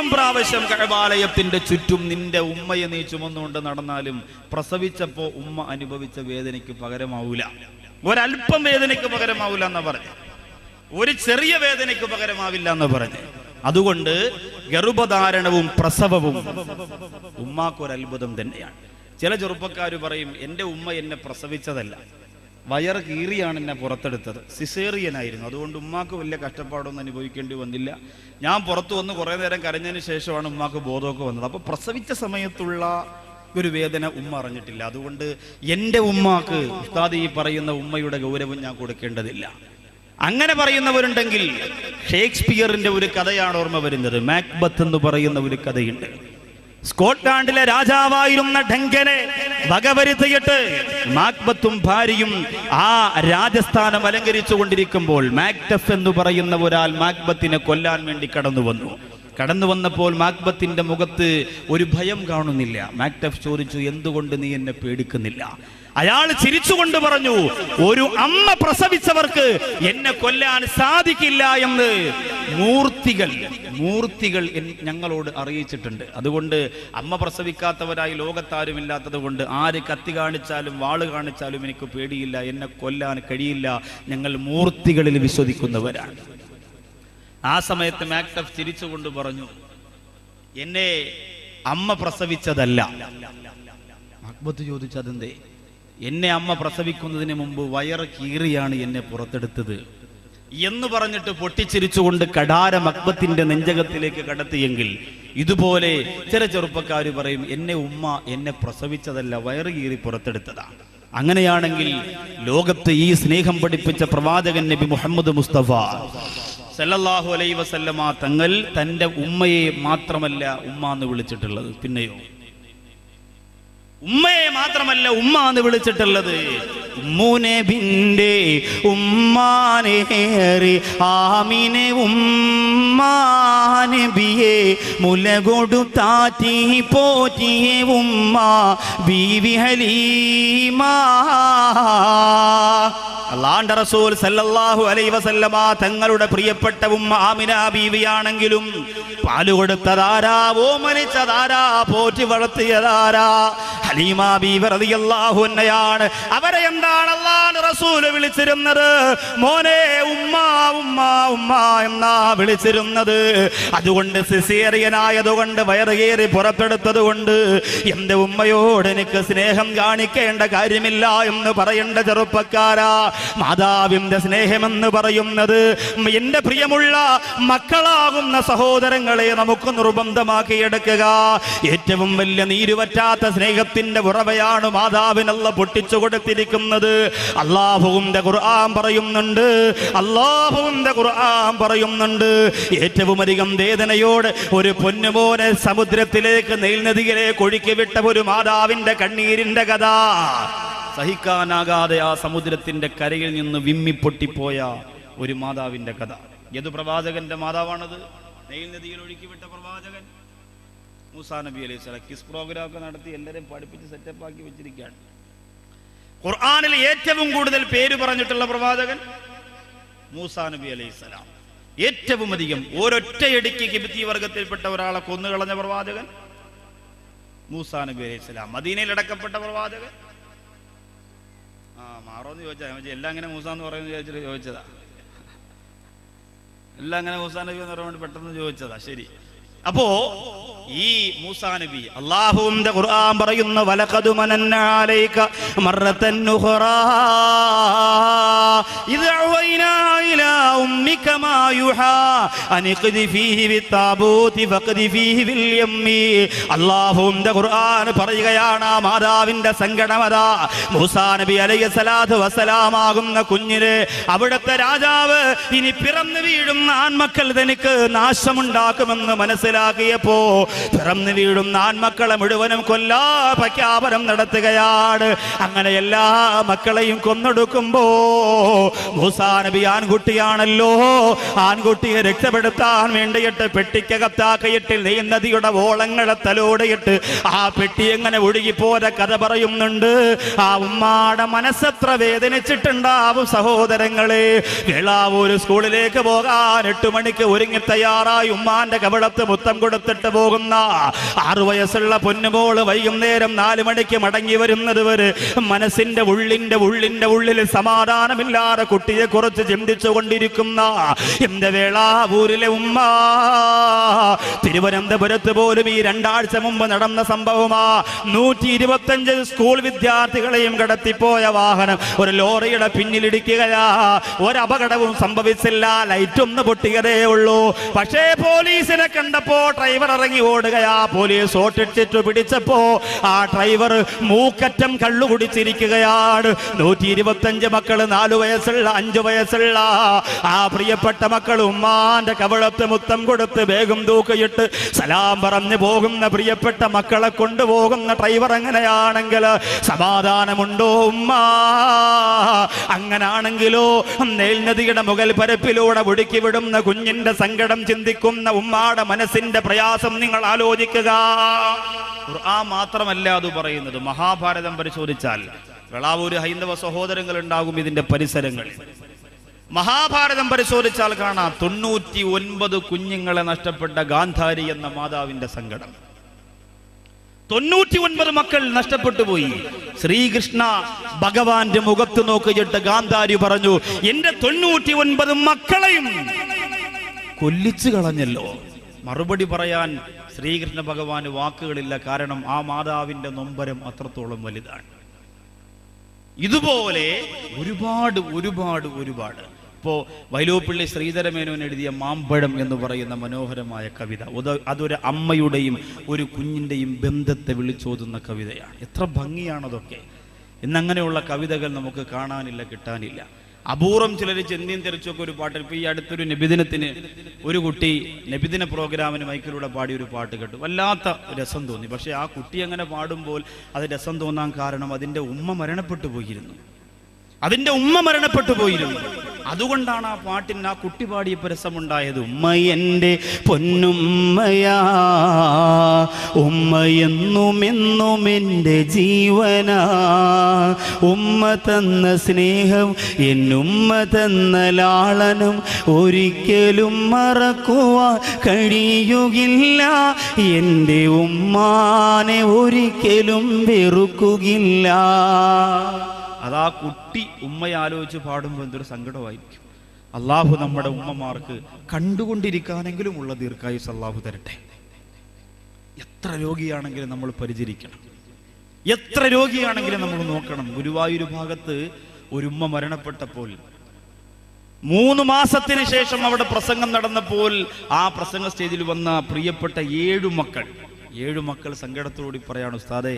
ആയിരം പ്രാവശ്യം കഴബാലയത്തിന്റെ ചുറ്റും നിന്റെ ഉമ്മയെ നീ ചുമന്നുകൊണ്ട് നടന്നാലും പ്രസവിച്ചപ്പോ ഉമ്മ അനുഭവിച്ച വേദനയ്ക്ക് പകരമാവൂല. ഒരല്പം വേദനയ്ക്ക് പകരമാവില്ല എന്ന് പറഞ്ഞു. ഒരു ചെറിയ വേദനയ്ക്ക് പകരമാവില്ല എന്ന് പറഞ്ഞു. അതുകൊണ്ട് ഗർഭധാരണവും പ്രസവവും ഉമ്മാക്കൊരത്ഭുതം തന്നെയാണ്. ചില ചെറുപ്പക്കാർ പറയും എന്റെ ഉമ്മ എന്നെ പ്രസവിച്ചതല്ല. വയർ കീറിയാണ് എന്നെ പുറത്തെടുത്തത്. സിസേറിയനായിരുന്നു. അതുകൊണ്ട് ഉമ്മാക്ക് വലിയ കഷ്ടപ്പാടൊന്നും അനുഭവിക്കേണ്ടി വന്നില്ല. ഞാൻ പുറത്തു വന്ന് കുറേ നേരം കരഞ്ഞതിന് ശേഷമാണ് ഉമ്മാക്ക് ബോധമൊക്കെ വന്നത്. അപ്പോൾ പ്രസവിച്ച സമയത്തുള്ള ഒരു വേദന ഉമ്മ അറിഞ്ഞിട്ടില്ല. അതുകൊണ്ട് എന്റെ ഉമ്മാക്ക് ഉസ്താദ് ഈ പറയുന്ന ഉമ്മയുടെ ഗൗരവം ഞാൻ കൊടുക്കേണ്ടതില്ല. അങ്ങനെ പറയുന്നവരുണ്ടെങ്കിൽ ഷേക്സ്പിയറിന്റെ ഒരു കഥയാണ് ഓർമ്മ വരുന്നത്. മാക്ബത്ത് എന്ന് പറയുന്ന ഒരു കഥയുണ്ട്. സ്കോട്ട്ലാൻഡിലെ രാജാവായിരുന്ന ഡെങ്കനെ വകവരുത്തിയിട്ട് മാക്ബത്തും ഭാര്യയും ആ രാജസ്ഥാനം അലങ്കരിച്ചു കൊണ്ടിരിക്കുമ്പോൾ മാക്ടഫ് എന്ന് പറയുന്ന ഒരാൾ മാക്ബത്തിനെ കൊല്ലാൻ വേണ്ടി കടന്നു വന്നു കടന്നു വന്നപ്പോൾ മാക്ബത്തിന്റെ മുഖത്ത് ഒരു ഭയം കാണുന്നില്ല. മാക്ടഫ് ചോദിച്ചു എന്തുകൊണ്ട് നീ എന്നെ പേടിക്കുന്നില്ല? അയാൾ ചിരിച്ചുകൊണ്ട് പറഞ്ഞു ഒരു അമ്മ പ്രസവിച്ചവർക്ക് എന്നെ കൊല്ലാൻ സാധിക്കില്ല എന്ന് മൂർത്തികൾ മൂർത്തികൾ ഞങ്ങളോട് അറിയിച്ചിട്ടുണ്ട്. അതുകൊണ്ട് അമ്മ പ്രസവിക്കാത്തവരായി ലോകത്താരുമില്ലാത്തത് കൊണ്ട് ആര് കത്തി കാണിച്ചാലും വാൾ കാണിച്ചാലും എനിക്ക് പേടിയില്ല എന്നെ കൊല്ലാൻ കഴിയില്ല. ഞങ്ങൾ മൂർത്തികളിൽ വിശ്വസിക്കുന്നവരാണ്. ആ സമയത്ത് മാക്ടഫ് ചിരിച്ചുകൊണ്ട് പറഞ്ഞു എന്നെ അമ്മ പ്രസവിച്ചതല്ല. അക്ബത്ത് ചോദിച്ചതെന്തേ? എന്നെ അമ്മ പ്രസവിക്കുന്നതിന് മുമ്പ് വയറ് കീറിയാണ് എന്നെ പുറത്തെടുത്തത്. എന്ന് പറഞ്ഞിട്ട് പൊട്ടിച്ചിരിച്ചുകൊണ്ട് കടാരം അക്ബത്തിന്റെ നെഞ്ചകത്തിലേക്ക് കടത്തിയെങ്കിൽ ഇതുപോലെ ചില ചെറുപ്പക്കാർ പറയും എന്നെ ഉമ്മ എന്നെ പ്രസവിച്ചതല്ല വയറ് കീറി പുറത്തെടുത്തതാണ് അങ്ങനെയാണെങ്കിൽ ലോകത്ത് ഈ സ്നേഹം പഠിപ്പിച്ച പ്രവാചകൻ നബി മുഹമ്മദ് മുസ്തഫ സല്ലല്ലാഹു അലൈ വസല്ലമ തങ്ങൾ തന്റെ ഉമ്മയെ മാത്രമല്ല ഉമ്മ എന്ന് വിളിച്ചിട്ടുള്ളത്. പിന്നെയോ? ഉമ്മയെ മാത്രമല്ല ഉമ്മ എന്ന് വിളിച്ചിട്ടുള്ളത്. ഉമ്മൂനെ ബിന്റെ ഉമ്മാനേറി ആമിനെ ഉമ്മാനെ ബിയെ മുലകൊടു താറ്റി പോറ്റിയെ ഉമ്മ ബീവി ഹലീമാ. റസൂൽ സല്ലല്ലാഹു അലൈഹി വസല്ലമ തങ്ങളുടെ പ്രിയപ്പെട്ട ഉമ്മ ആമിന ബീവിയാണെങ്കിലും പാൽ കൊടുത്തതാരാ ഓമനിച്ചതാരാ പോറ്റി വളർത്തിയതാരാ ഹലീമ ബീവി റളിയല്ലാഹു അൻഹയാണ്. അവരെ എന്താണ് റസൂൽ വിളിച്ചിരുന്നത്? മോനെ ഉമ്മ ഉമ്മ ഉമ്മ എന്നാ വിളിച്ചിരുന്നത്. അതുകൊണ്ട് സിസേറിയനായതുകൊണ്ട് വയറുകേറി പുറത്തെടുത്തത് കൊണ്ട് എന്റെ ഉമ്മയോട് എനിക്ക് സ്നേഹം കാണിക്കേണ്ട കാര്യമില്ല എന്ന് പറയേണ്ട ചെറുപ്പക്കാരാ. മാതാവിന്റെ സ്നേഹമെന്ന് പറയുന്നത് എന്റെ പ്രിയമുള്ള മക്കളാകുന്ന സഹോദരങ്ങളെ നമുക്ക് നിർബന്ധമാക്കിയെടുക്കുക. ഏറ്റവും വലിയ നീരുവറ്റാത്ത സ്നേഹത്തിന്റെ ഉറവയാണ് മാതാവിനല്ല പൊട്ടിച്ചു കൊടുത്തിരിക്കുന്നത്. അള്ളാഹുവിന്റെ ഖുർആൻ പറയുന്നുണ്ട്. അള്ളാഹുവിന്റെ ഖുർആൻ പറയുന്നുണ്ട്. ഏറ്റവും അധികം വേദനയോട് ഒരു പൊന്നുമോനെ സമുദ്രത്തിലേക്ക് നെയ്ൽനദിയിലേക്ക് ഒഴുക്കി വിട്ട ഒരു മാതാവിന്റെ കണ്ണീരിന്റെ കഥ. സഹിക്കാനാകാതെ ആ സമുദ്രത്തിന്റെ കരയിൽ നിന്ന് വിമ്മിപ്പൊട്ടിപ്പോയ ഒരു മാതാവിന്റെ കഥ. ഏത് പ്രവാചകന്റെ മാതാവാണത്? നെയ്ൽ നദിയിൽ ഒഴുക്കി വിട്ട പ്രവാചകൻ. മൂസാ നബി അലൈഹി സ്വലാം കിസ് പ്രോഗ്രാം ഒക്കെ നടത്തി എല്ലാവരെയും പഠിപ്പിച്ച് സെറ്റപ്പ് ആക്കി വെച്ചിരിക്കുകയാണ്. ഖുർആാനിൽ ഏറ്റവും കൂടുതൽ പേര് പറഞ്ഞിട്ടുള്ള പ്രവാചകൻ മൂസാ നബി അലൈഹി സ്വലാം. ഏറ്റവും അധികം ഒരൊറ്റയടിക്ക് കിബിത്തി വർഗത്തിൽപ്പെട്ട ഒരാളെ കൊന്നുകളഞ്ഞ പ്രവാചകൻ മൂസാ നബി അലൈഹി സ്വലാം. മദീനയിൽ അടക്കപ്പെട്ട പ്രവാചകൻ. ആ മാറോന്ന് ചോദിച്ചാ ഞാൻ എല്ലാം അങ്ങനെ മൂസാ എന്ന് പറയുന്നത് ചോദിച്ചിട്ട് ചോദിച്ചതാ. എല്ലാം അങ്ങനെ മൂസാ നബി എന്ന് പറയാൻ വേണ്ടി പെട്ടെന്ന് ചോദിച്ചതാ ശരി. അപ്പോ ഈ മൂസാ നബി അള്ളാഹുവിന്റെ ഖുർആൻ പറയുന്ന വലഖദു മനന്ന അലൈക മറത്തൻ ഉഖറാ ഇദ് അവൈനാ ഇലാ ഉമ്മിക മാ യുഹാ. അനിഖ്ദി ഫീഹി ബിത്താബൂതി ഫഖ്ദി ഫീഹി ബിൽ യമ്മി. അള്ളാഹുവിന്റെ ഖുർആൻ പറയുകയാണ് ആ മാതാവിന്റെ സങ്കടമത മൂസാ നബി അലൈഹി സ്വലാത്തു ആകുന്ന കുഞ്ഞിനെ അവിടുത്തെ രാജാവ് ഇനി പിറന്നു വീഴുന്ന ആൺമക്കൾ തനിക്ക് നാശമുണ്ടാക്കുമെന്ന് മനസ്സിലാക്കിയപ്പോ പിറന്നു വീഴുന്ന ആൺമക്കളെ മുഴുവനും കൊല്ലാ പ്രഖ്യാപനം നടത്തുകയാണ്. അങ്ങനെ എല്ലാ മക്കളെയും കൊന്നൊടുക്കുമ്പോ മൂസാ നബി ആൺകുട്ടിയാണല്ലോ. ആൺകുട്ടിയെ രക്ഷപ്പെടുത്താൻ വേണ്ടിയിട്ട് പെട്ടിക്കകത്താക്കയിട്ട് നെയ് നദിയുടെ ഓളങ്ങളെ തലോടിയിട്ട് ആ പെട്ടി എങ്ങനെ ഒഴുകിപ്പോര കഥ പറയുന്നുണ്ട്. ആ ഉമ്മാടെ മനസ്സത്ര വേദനിച്ചിട്ടുണ്ടാവും സഹോദരങ്ങളെ. വേളാവൂര് സ്കൂളിലേക്ക് പോകാൻ എട്ട് മണിക്ക് ഒരുങ്ങി തയ്യാറായി ഉമ്മാന്റെ കവളത്ത് മുത്തം കൊടുത്തിട്ട് പോകുന്ന ആറു വയസ്സുള്ള പൊന്നുമോൾ വൈകുന്നേരം നാല് മണിക്ക് മടങ്ങി വരുന്നത് വരെ മനസ്സിന്റെ ഉള്ളിന്റെ ഉള്ളിന്റെ ഉള്ളിൽ സമാധാനമില്ലാതെ കുട്ടിയെ കുറിച്ച് ചിന്തിച്ചുകൊണ്ടിരിക്കുന്ന കൊണ്ടിരിക്കുന്ന എന്റെ വേളാവൂരിലെ ഉമ്മ. തിരുവനന്തപുരത്ത് പോലും ഈ രണ്ടാഴ്ച മുമ്പ് നടന്ന സംഭവമാ. നൂറ്റി ഇരുപത്തഞ്ച് സ്കൂൾ വിദ്യാർത്ഥികളെയും കടത്തിപ്പോയ വാഹനം ഒരു ലോറിയുടെ പിന്നിലിടിക്കുകയാ ഒരപകടവും സംഭവിച്ചില്ല. ലൈറ്റ് ഒന്ന് പൊട്ടിയതേ ഉള്ളൂ. പക്ഷേ പോലീസിനെ കണ്ടപ്പോ ഡ്രൈവർ ഇറങ്ങി ഓടുകയാ. പോലീസ് ഓട്ടിട്ടിട്ട് പിടിച്ചപ്പോ ആ ഡ്രൈവർ മൂക്കറ്റം കള്ളു കുടിച്ചിരിക്കുകയാണ്. നൂറ്റി ഇരുപത്തഞ്ച് മക്കൾ നാലു വയസ്സുള്ള അഞ്ചു വയസ്സുള്ള. ആ പ്രിയപ്പെട്ട മക്കൾ ഉമ്മാന്റെ കവളത്ത് മുത്തം കൊടുത്ത് വേഗം തൂക്കയിട്ട് സലാം പറഞ്ഞു പോകുന്ന പ്രിയപ്പെട്ട മക്കളെ കൊണ്ടുപോകുന്ന ഡ്രൈവർ എങ്ങനെയാണെങ്കിൽ സമാധാനമുണ്ടോ ഉമ്മ? അങ്ങനാണെങ്കിലോ നെൽനദിയുടെ മുകൾ പരപ്പിലൂടെ ഒടുക്കി വിടുന്ന കുഞ്ഞിന്റെ സങ്കടം ചിന്തിക്കുന്ന ഉമ്മാടെ മനസ്സിന്റെ പ്രയാസം നിങ്ങൾ ആലോചിക്കുക. ഖുർആൻ മാത്രമല്ല അത് പറയുന്നത്. മഹാഭാരതം പരിശോധിച്ചാൽ വെളാവൂര് ഹൈന്ദവ സഹോദരങ്ങൾ ഉണ്ടാകും ഇതിന്റെ പരിസരങ്ങൾ. മഹാഭാരതം പരിശോധിച്ചാൽ കാണാം തൊണ്ണൂറ്റി ഒൻപത് കുഞ്ഞുങ്ങളെ നഷ്ടപ്പെട്ട ഗാന്ധാരി എന്ന മാതാവിന്റെ സങ്കടം. തൊണ്ണൂറ്റി ഒൻപത് മക്കൾ നഷ്ടപ്പെട്ടു പോയി. ശ്രീകൃഷ്ണ ഭഗവാന്റെ മുഖത്ത് നോക്കിയിട്ട് ഗാന്ധാരി പറഞ്ഞു എന്റെ തൊണ്ണൂറ്റി ഒൻപത് മക്കളെയും കൊല്ലിച്ചു കളഞ്ഞല്ലോ. മറുപടി പറയാൻ ശ്രീകൃഷ്ണ ഭഗവാന് വാക്കുകളില്ല. കാരണം ആ മാതാവിന്റെ നൊമ്പരം അത്രത്തോളം വലുതാണ്. ഇതുപോലെ ഒരുപാട് ഒരുപാട് ഒരുപാട്. ഇപ്പോ വൈലോപ്പിള്ളി ശ്രീധരമേനോൻ എഴുതിയ മാമ്പഴം എന്ന് പറയുന്ന മനോഹരമായ കവിത. അതൊരു അമ്മയുടെയും ഒരു കുഞ്ഞിന്റെയും ബന്ധത്തെ വിളിച്ചോതുന്ന കവിതയാണ്. എത്ര ഭംഗിയാണതൊക്കെ. എന്നങ്ങനെയുള്ള കവിതകൾ നമുക്ക് കാണാനില്ല കിട്ടാനില്ല. അപൂർവം ചിലർ ചെന്തിയും തെറിച്ചൊക്കെ ഒരു പാട്ട് ഇപ്പൊ ഈ അടുത്തൊരു നബിദിനത്തിന് ഒരു കുട്ടി നബിദിന പ്രോഗ്രാമിന് മൈക്കിലൂടെ പാടി ഒരു പാട്ട് കേട്ടു. വല്ലാത്ത രസം തോന്നി. പക്ഷെ ആ കുട്ടി അങ്ങനെ പാടുമ്പോൾ അത് രസം തോന്നാൻ കാരണം അതിന്റെ ഉമ്മ മരണപ്പെട്ടു പോയിരുന്നു. അതിന്റെ ഉമ്മ മരണപ്പെട്ടു പോയിരുന്നു. അതുകൊണ്ടാണ് ആ പാട്ടിന് ആ കുട്ടി പാടിയ രസമുണ്ടായത് ഉമ്മ എന്റെ പൊന്നുമ്മയാ ഉമ്മയെന്നുമെന്നും എന്റെ ജീവനാ. ഉമ്മ തന്ന സ്നേഹം എന്നുമ്മ തന്ന ലാളനും ഒരിക്കലും മറക്കുവാൻ കഴിയുകില്ല. എന്റെ ഉമ്മാനെ ഒരിക്കലും വെറുക്കുകില്ല. അതാ കുട്ടി ഉമ്മയെ ആലോചിച്ച് പാടുമ്പോൾ എന്തൊരു സങ്കടമായിരിക്കും. അള്ളാഹു നമ്മുടെ ഉമ്മമാർക്ക് കണ്ടുകൊണ്ടിരിക്കാനെങ്കിലും ഉള്ള ദീർഘായുസ് അള്ളാഹു തരട്ടെ. എത്ര രോഗിയാണെങ്കിലും നമ്മൾ പരിചരിക്കണം. എത്ര രോഗിയാണെങ്കിലും നമ്മൾ നോക്കണം. ഗുരുവായൂർ ഭാഗത്ത് ഒരു ഉമ്മ മരണപ്പെട്ടപ്പോൾ മൂന്ന് മാസത്തിന് ശേഷം അവിടെ പ്രസംഗം നടന്നപ്പോൾ ആ പ്രസംഗ സ്റ്റേജിൽ വന്ന പ്രിയപ്പെട്ട ഏഴു മക്കൾ ഏഴു മക്കൾ സങ്കടത്തോടി പറയാണ് ഉസ്താദെ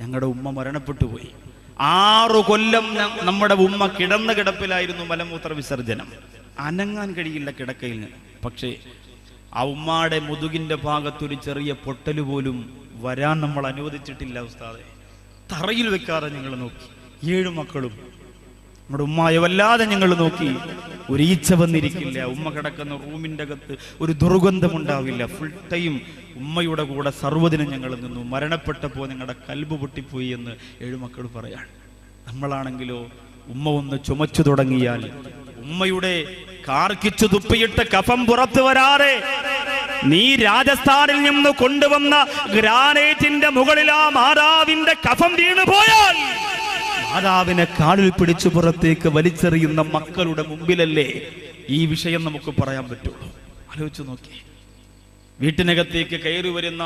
ഞങ്ങളുടെ ഉമ്മ മരണപ്പെട്ടു പോയി ആറു കൊല്ലം നമ്മുടെ ഉമ്മ കിടന്ന കിടപ്പിലായിരുന്നു മലമൂത്ര വിസർജനം. അനങ്ങാൻ കഴിയില്ല കിടക്കയിൽ നിന്ന്. പക്ഷേ ആ ഉമ്മാടെ മുതുകിന്റെ ഭാഗത്തൊരു ചെറിയ പൊട്ടൽ പോലും വരാൻ നമ്മൾ അനുവദിച്ചിട്ടില്ല ഉസ്താദെ. തറയിൽ വെക്കാതെ ഞങ്ങൾ നോക്കി. ഏഴു മക്കളും നമ്മുടെ ഉമ്മായ വല്ലാതെ ഞങ്ങൾ നോക്കി. ഒരു ഈച്ച വന്നിരിക്കില്ല. ഉമ്മ കിടക്കുന്ന റൂമിന്റെ അകത്ത് ഒരു ദുർഗന്ധം ഉണ്ടാവില്ല ഫുൾ ടൈം ഉമ്മയുടെ കൂടെ സർവദിനം ഞങ്ങൾ നിന്നു. മരണപ്പെട്ടപ്പോൾ ഞങ്ങളുടെ കൽബ് പൊട്ടിപ്പോയി എന്ന് ഏഴുമക്കൾ പറയാണ്. നമ്മളാണെങ്കിലോ ഉമ്മ ഒന്ന് ചുമച്ചു തുടങ്ങിയാൽ ഉമ്മയുടെ കാർക്കിച്ചു തുപ്പിയിട്ട് കഫം പുറത്തു വരാതെ നീ രാജസ്ഥാനിൽ നിന്ന് കൊണ്ടുവന്ന ഗ്രാനൈറ്റിന്റെ മുകളിൽ ആ മാതാവിന്റെ കഫം വീണു പോയാൽ മാതാവിനെ കാലിൽ പിടിച്ചു പുറത്തേക്ക് വലിച്ചെറിയുന്ന മക്കളുടെ മുമ്പിലല്ലേ ഈ വിഷയം നമുക്ക് പറയാൻ പറ്റുള്ളൂ ആലോചിച്ചു നോക്കി. വീട്ടിനകത്തേക്ക് കയറി വരുന്ന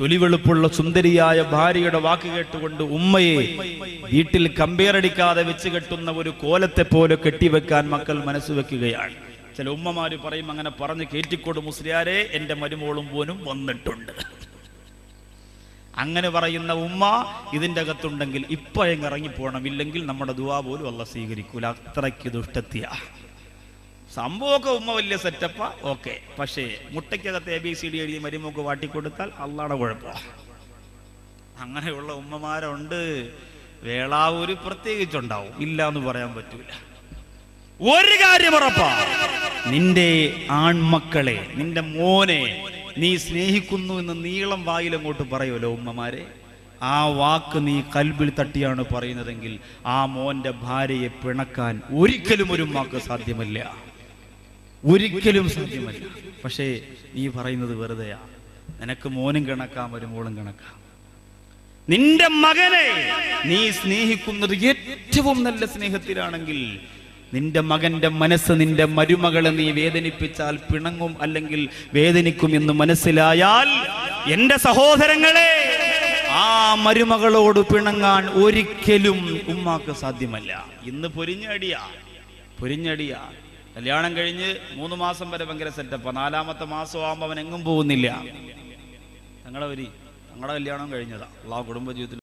തൊലിവെളുപ്പുള്ള സുന്ദരിയായ ഭാര്യയുടെ വാക്ക് കേട്ടുകൊണ്ട് ഉമ്മയെ വീട്ടിൽ കമ്പേറടിക്കാതെ വെച്ച് കെട്ടുന്ന ഒരു കോലത്തെ പോലെ കെട്ടിവെക്കാൻ മക്കൾ മനസ്സ് വെക്കുകയാണ്. ചില ഉമ്മമാര് പറയും അങ്ങനെ പറഞ്ഞ് കേറ്റിക്കോട് മുസ്ലിയാരെ എന്റെ മരുമോളും പോലും വന്നിട്ടുണ്ട്. അങ്ങനെ പറയുന്ന ഉമ്മ ഇതിന്റെ അകത്തുണ്ടെങ്കിൽ ഇപ്പൊ ഇറങ്ങിപ്പോകണം ഇല്ലെങ്കിൽ നമ്മുടെ ദുവാ പോലും അല്ല സ്വീകരിക്കൂല. അത്രയ്ക്ക് ദുഷ്ടത്തിയ. സംഭവമൊക്കെ ഉമ്മ വലിയ സെറ്റപ്പ ഓക്കെ പക്ഷേ മുട്ടയ്ക്കകത്ത് എ ബി സി ഡി എഴുതി മരുമൊക്കെ വാട്ടിക്കൊടുത്താൽ അള്ളാടെ കുഴപ്പ. അങ്ങനെയുള്ള ഉമ്മമാരുണ്ട്. വേളാവൂര് പ്രത്യേകിച്ചുണ്ടാവും. ഇല്ല എന്ന് പറയാൻ പറ്റൂല. ഒരു കാര്യം ഉറപ്പാ. നിന്റെ ആൺമക്കളെ നിന്റെ മോനെ നീ സ്നേഹിക്കുന്നു എന്ന് നീളം വായിൽ അങ്ങോട്ട് പറയുമല്ലോ ഉമ്മമാരെ? ആ വാക്ക് നീ കൽബിൽ തട്ടിയാണ് പറയുന്നതെങ്കിൽ ആ മോന്റെ ഭാര്യയെ പിണക്കാൻ ഒരിക്കലും ഒരു ഉമ്മാക്ക് സാധ്യമല്ല. ഒരിക്കലും സാധ്യമല്ല. പക്ഷേ നീ പറയുന്നത് വെറുതെയാ. നിനക്ക് മോനും കിണക്കാം ഒരു മോളും കിണക്കാം. നിന്റെ മകനെ നീ സ്നേഹിക്കുന്നത് ഏറ്റവും നല്ല സ്നേഹത്തിലാണെങ്കിൽ നിന്റെ മകന്റെ മനസ്സ് നിന്റെ മരുമകളെ നീ വേദനിപ്പിച്ചാൽ പിണങ്ങും അല്ലെങ്കിൽ വേദനിക്കും എന്ന് മനസ്സിലായാൽ എന്റെ സഹോദരങ്ങളെ ആ മരുമകളോട് പിണങ്ങാൻ ഒരിക്കലും ഉമ്മാക്ക് സാധ്യമല്ല. ഇന്ന് പൊരിഞ്ഞടിയാ പൊരിഞ്ഞടിയാ. കല്യാണം കഴിഞ്ഞ് മൂന്ന് മാസം വരെ ഭയങ്കര സെറ്റപ്പ് നാലാമത്തെ മാസം ആകുമ്പോൾ അവൻ എങ്ങും പോകുന്നില്ല. ഞങ്ങളെ ഒരു ഞങ്ങളുടെ കല്യാണം കഴിഞ്ഞതാ. അള്ളാഹ് കുടുംബ ജീവിതത്തിൽ